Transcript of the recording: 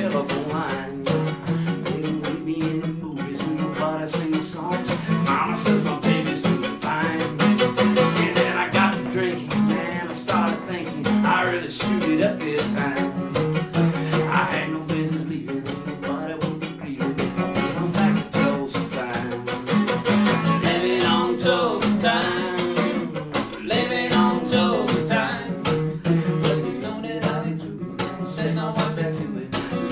telephone line. They don't want me in the movies, and nobody singing songs. Mama says my baby's doing fine. And then I got to drinking, and I started thinking I really screwed it up this time. I had no business leaving, nobody would be grieving if I went to Tulsa time. Living on Tulsa time, living on Tulsa time. But you know that I'll be true, said no one back to it.